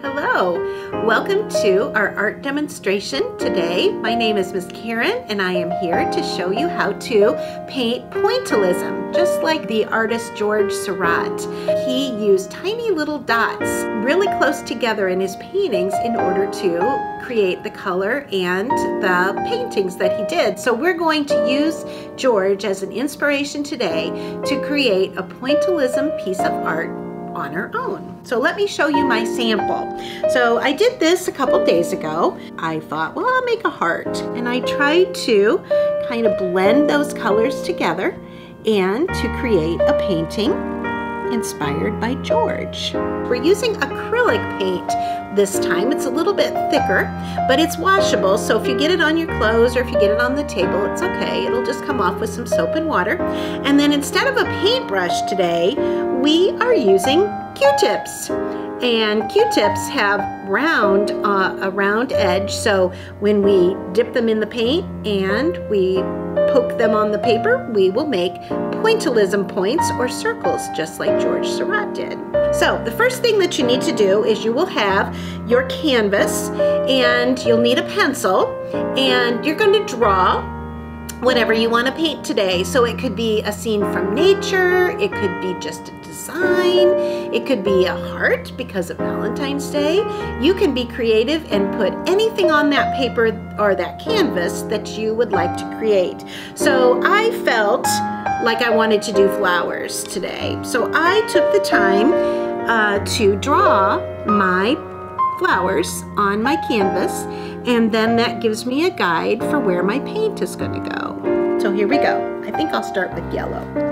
Hello, welcome to our art demonstration today. My name is Miss Karen and I am here to show you how to paint pointillism, just like the artist Georges Seurat. He used tiny little dots really close together in his paintings in order to create the color and the paintings that he did. So we're going to use George as an inspiration today to create a pointillism piece of art on her own. So let me show you my sample. So I did this a couple days ago. I thought, well, I'll make a heart. And I tried to kind of blend those colors together and to create a painting inspired by George. We're using acrylic paint this time. It's a little bit thicker, but it's washable. So if you get it on your clothes or if you get it on the table, it's okay. It'll just come off with some soap and water. And then instead of a paintbrush today, we are using Q-tips. And Q-tips have round, uh, a round edge, so when we dip them in the paint and we poke them on the paper, we will make pointillism points or circles, just like Georges Seurat did. So the first thing that you need to do is you will have your canvas and you'll need a pencil and you're going to draw whatever you want to paint today. So it could be a scene from nature, it could be just a design, it could be a heart because of Valentine's Day. You can be creative and put anything on that paper or that canvas that you would like to create. So I felt like I wanted to do flowers today. So I took the time uh, to draw my flowers on my canvas and then that gives me a guide for where my paint is going to go. So here we go. I think I'll start with yellow.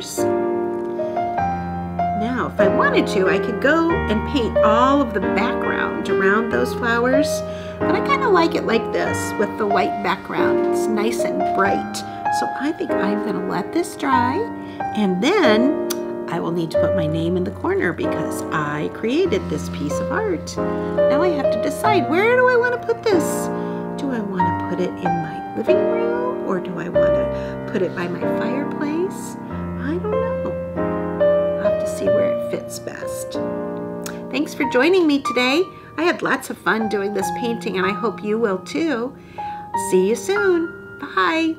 Flowers. Now, if I wanted to, I could go and paint all of the background around those flowers, but I kind of like it like this with the white background. It's nice and bright. So I think I'm gonna let this dry and then I will need to put my name in the corner because I created this piece of art. Now I have to decide where do I want to put this? Do I want to put it in my living room or do I want to put it by my fireplace? I don't know. I'll have to see where it fits best. Thanks for joining me today. I had lots of fun doing this painting and I hope you will too. See you soon. Bye.